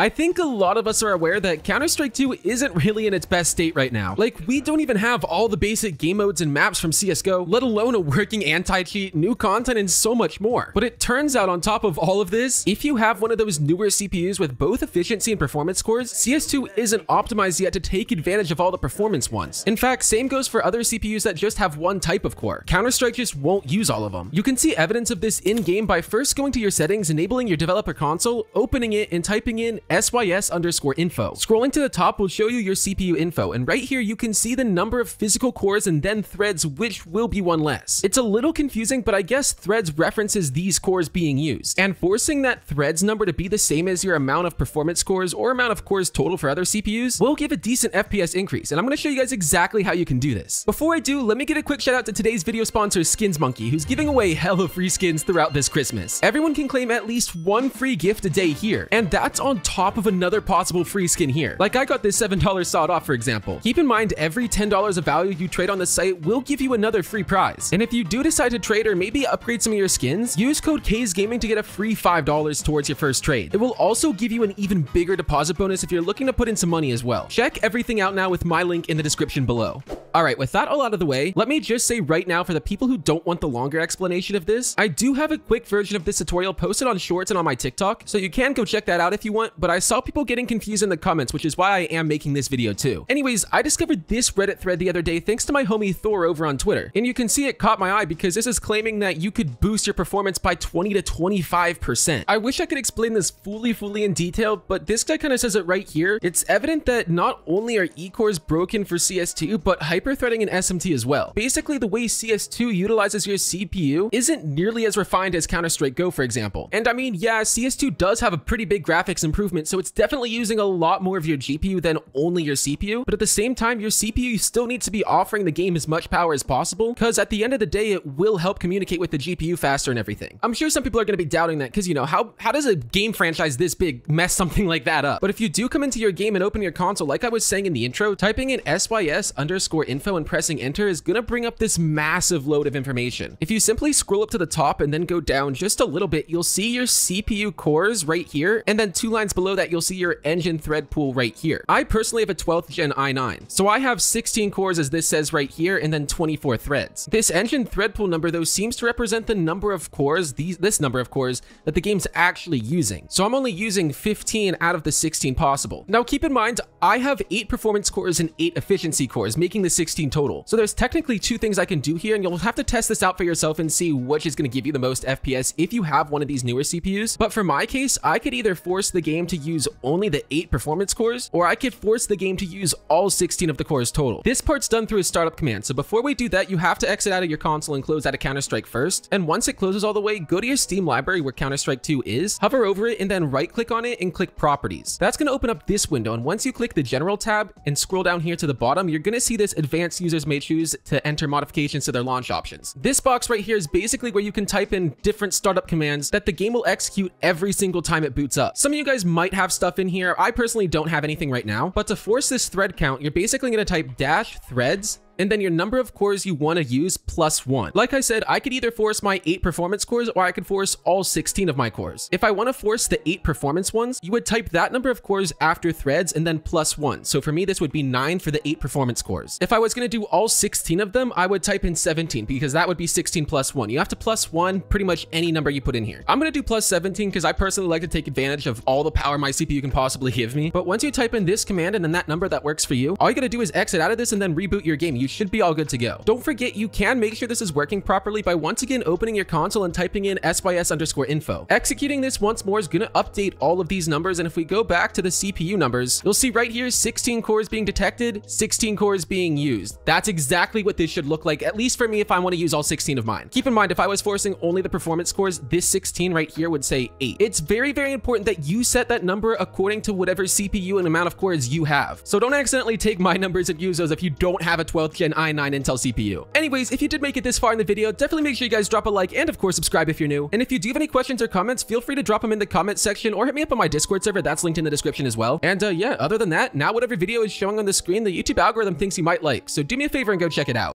I think a lot of us are aware that Counter-Strike 2 isn't really in its best state right now. Like, we don't even have all the basic game modes and maps from CSGO, let alone a working anti-cheat, new content, and so much more. But it turns out on top of all of this, if you have one of those newer CPUs with both efficiency and performance cores, CS2 isn't optimized yet to take advantage of all the performance ones. In fact, same goes for other CPUs that just have one type of core. Counter-Strike just won't use all of them. You can see evidence of this in-game by first going to your settings, enabling your developer console, opening it, and typing in sys underscore info. Scrolling to the top will show you your CPU info, and right here you can see the number of physical cores and then threads, which will be one less. It's a little confusing, but I guess threads references these cores being used, and forcing that threads number to be the same as your amount of performance cores or amount of cores total for other CPUs will give a decent FPS increase, and I'm going to show you guys exactly how you can do this. Before I do, let me get a quick shout out to today's video sponsor, Skins Monkey, who's giving away hella free skins throughout this Christmas. Everyone can claim at least one free gift a day here, and that's on top of another possible free skin here. Like I got this $7 sawed off, for example. Keep in mind, every $10 of value you trade on the site will give you another free prize. And if you do decide to trade or maybe upgrade some of your skins, use code Caze Gaming to get a free $5 towards your first trade. It will also give you an even bigger deposit bonus if you're looking to put in some money as well. Check everything out now with my link in the description below. All right, with that all out of the way, let me just say right now for the people who don't want the longer explanation of this, I do have a quick version of this tutorial posted on Shorts and on my TikTok, so you can go check that out if you want, but I saw people getting confused in the comments, which is why I am making this video too. Anyways, I discovered this Reddit thread the other day thanks to my homie Thor over on Twitter, and you can see it caught my eye because this is claiming that you could boost your performance by 20 to 25%. I wish I could explain this fully, fully in detail, but this guy kind of says it right here. It's evident that not only are E-cores broken for CS2, but hyperthreading in SMT as well. Basically, the way CS2 utilizes your CPU isn't nearly as refined as Counter-Strike Go, for example. And I mean, yeah, CS2 does have a pretty big graphics improvement, so it's definitely using a lot more of your GPU than only your CPU, but at the same time, your CPU still needs to be offering the game as much power as possible, because at the end of the day, it will help communicate with the GPU faster and everything. I'm sure some people are going to be doubting that, because you know, how, how does a game franchise this big mess something like that up? But if you do come into your game and open your console, like I was saying in the intro, typing in sys underscore info and pressing enter is going to bring up this massive load of information. If you simply scroll up to the top and then go down just a little bit, you'll see your CPU cores right here, and then two lines below that, you'll see your engine thread pool right here. I personally have a 12th gen i9, so I have 16 cores as this says right here, and then 24 threads. This engine thread pool number though seems to represent the number of cores, these, this number of cores, that the game's actually using. So I'm only using 15 out of the 16 possible. Now keep in mind, I have 8 performance cores and 8 efficiency cores, making the 16 total. So there's technically two things I can do here, and you'll have to test this out for yourself and see which is going to give you the most FPS if you have one of these newer CPUs. But for my case, I could either force the game to use only the 8 performance cores, or I could force the game to use all 16 of the cores total. This part's done through a startup command, so before we do that, you have to exit out of your console and close out of Counter-Strike first, and once it closes all the way, go to your Steam library where Counter-Strike 2 is, hover over it, and then right-click on it and click Properties. That's going to open up this window, and once you click the General tab and scroll down here to the bottom, you're going to see this Advanced Advanced users may choose to enter modifications to their launch options. This box right here is basically where you can type in different startup commands that the game will execute every single time it boots up. Some of you guys might have stuff in here. I personally don't have anything right now, but to force this thread count, you're basically going to type dash threads and then your number of cores you want to use plus one. Like I said, I could either force my eight performance cores or I could force all 16 of my cores. If I want to force the eight performance ones, you would type that number of cores after threads and then plus one. So for me, this would be nine for the eight performance cores. If I was going to do all 16 of them, I would type in 17 because that would be 16 plus one. You have to plus one pretty much any number you put in here. I'm going to do plus 17 because I personally like to take advantage of all the power my CPU can possibly give me. But once you type in this command and then that number that works for you, all you got to do is exit out of this and then reboot your game. You should be all good to go. Don't forget, you can make sure this is working properly by once again opening your console and typing in sys underscore info. Executing this once more is going to update all of these numbers, and if we go back to the CPU numbers, you'll see right here 16 cores being detected, 16 cores being used. That's exactly what this should look like, at least for me if I want to use all 16 of mine. Keep in mind, if I was forcing only the performance cores, this 16 right here would say 8. It's very, very important that you set that number according to whatever CPU and amount of cores you have. So don't accidentally take my numbers and use those if you don't have a 12th gen i9 Intel CPU. Anyways, if you did make it this far in the video, definitely make sure you guys drop a like and of course subscribe if you're new. And if you do have any questions or comments, feel free to drop them in the comment section or hit me up on my Discord server. That's linked in the description as well. And uh, yeah, other than that, now whatever video is showing on the screen, the YouTube algorithm thinks you might like. So do me a favor and go check it out.